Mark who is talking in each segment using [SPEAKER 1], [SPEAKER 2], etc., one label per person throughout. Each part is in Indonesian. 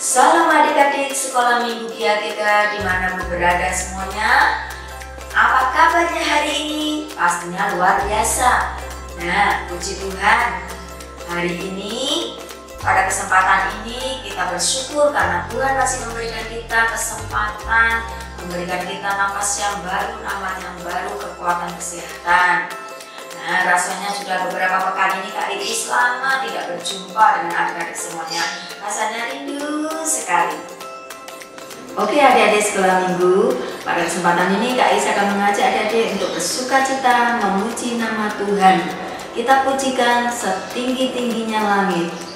[SPEAKER 1] Salam adik-adik sekolah minggu Kiateka di mana pun berada semuanya. Apa kabarnya hari ini? Pastinya luar biasa. Nah, puji Tuhan. Hari ini, pada kesempatan ini kita bersyukur karena Tuhan masih memberikan kita kesempatan Memberikan kita nafas yang baru, nafas yang baru, kekuatan kesehatan Nah, rasanya sudah beberapa pekan ini Kak Iris lama tidak berjumpa dengan adik-adik semuanya. Rasanya rindu sekali. Oke adik-adik sekolah minggu, pada kesempatan ini Kak Iris akan mengajak adik-adik untuk bersuka cita memuji nama Tuhan. Kita pujikan setinggi-tingginya langit.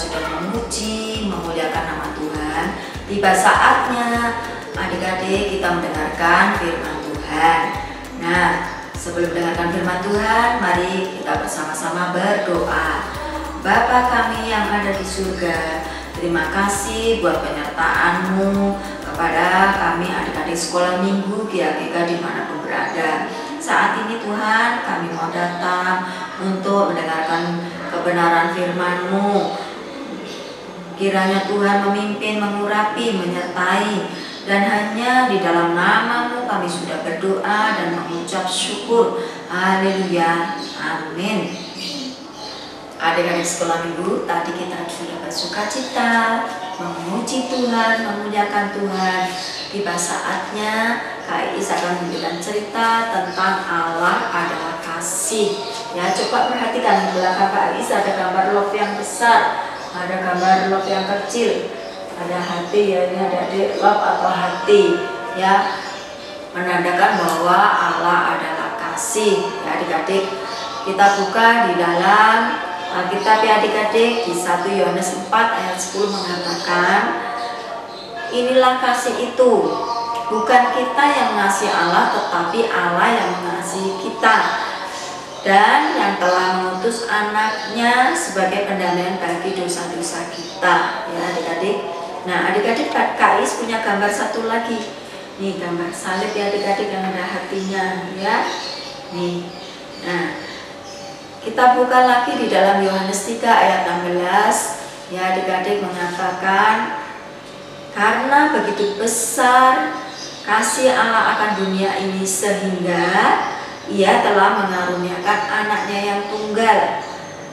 [SPEAKER 1] Sudah memuji, memuliakan nama Tuhan, tiba saatnya adik-adik kita mendengarkan firman Tuhan. Nah, sebelum mendengarkan firman Tuhan, mari kita bersama-sama berdoa. Bapa kami yang ada di surga, terima kasih buat penyertaan-Mu kepada kami adik-adik sekolah minggu GAGK di mana pun berada. Saat ini Tuhan kami mau datang untuk mendengarkan kebenaran firman-Mu. Kiranya Tuhan memimpin, mengurapi, menyertai dan hanya di dalam namamu kami sudah berdoa dan mengucap syukur. Haleluya. Amin. Adik-adik sekolah minggu, tadi kita sudah bersuka cita, memuji Tuhan, memuliakan Tuhan. Tiba saatnya Kak Is akan memberikan cerita tentang Allah adalah kasih. Ya, coba perhatikan di belakang Kak Is ada gambar love yang besar, ada gambar love yang kecil, ada hati ya, ini ada love atau hati. Ya, menandakan bahwa Allah adalah kasih. Ya, adik-adik, kita buka di dalam Alkitab ya adik-adik di 1 Yohanes 4 ayat 10 mengatakan Inilah kasih itu Bukan kita yang mengasihi Allah tetapi Allah yang mengasihi kita dan yang telah mengutus anaknya sebagai pendamaian bagi dosa-dosa kita. Ya adik-adik. Nah adik-adik Kais punya gambar satu lagi. Nih gambar salib ya adik-adik yang ada hatinya ya. Nih. Nah kita buka lagi di dalam Yohanes 3 ayat 16 ya adik-adik mengatakan karena begitu besar kasih Allah akan dunia ini sehingga ia telah mengaruniakan anaknya yang tunggal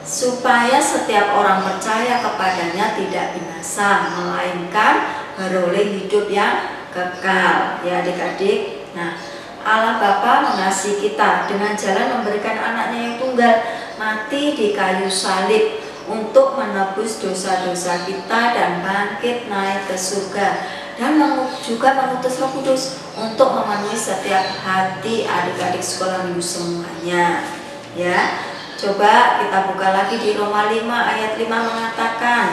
[SPEAKER 1] supaya setiap orang percaya kepadanya tidak binasa melainkan beroleh hidup yang kekal. Ya adik-adik. Nah Allah Bapa mengasihi kita dengan jalan memberikan anaknya yang tunggal mati di kayu salib untuk menebus dosa-dosa kita dan bangkit naik ke surga dan juga mengutus Roh Kudus untuk memenuhi setiap hati adik-adik sekolah minggu semuanya ya coba kita buka lagi di Roma 5 ayat 5 mengatakan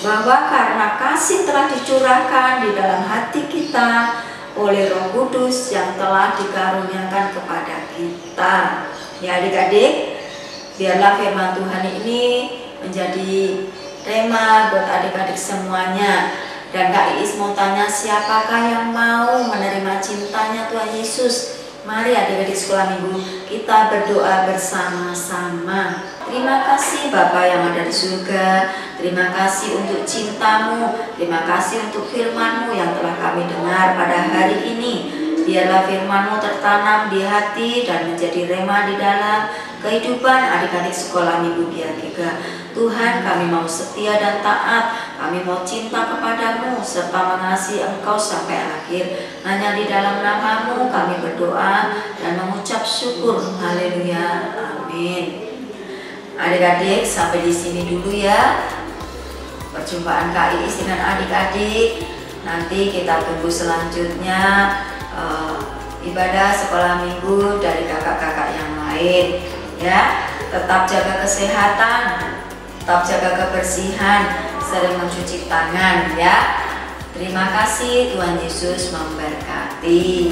[SPEAKER 1] bahwa karena kasih telah dicurahkan di dalam hati kita oleh Roh Kudus yang telah dikaruniakan kepada kita. Ya adik-adik, biarlah firman Tuhan ini menjadi tema buat adik-adik semuanya. Dan Kak Iis mau tanya siapakah yang mau menerima cintanya Tuhan Yesus? Mari adik-adik sekolah minggu kita berdoa bersama-sama. Terima kasih Bapak yang ada di surga. Terima kasih untuk cintamu. Terima kasih untuk firmanmu yang telah kami dengar pada hari ini. Biarlah firmanmu tertanam di hati dan menjadi rema di dalam kehidupan adik-adik sekolah minggu Giagiga. Tuhan kami mau setia dan taat, kami mau cinta kepadamu serta mengasihi engkau sampai akhir. Hanya di dalam namamu kami berdoa dan mengucap syukur. Haleluya. Amin. Adik-adik sampai di sini dulu ya perjumpaan Iis dengan adik-adik. Nanti kita tunggu selanjutnya uh, ibadah sekolah minggu dari kakak-kakak yang lain ya. Tetap jaga kesehatan, tetap jaga kebersihan, sering mencuci tangan ya. Terima kasih Tuhan Yesus memberkati.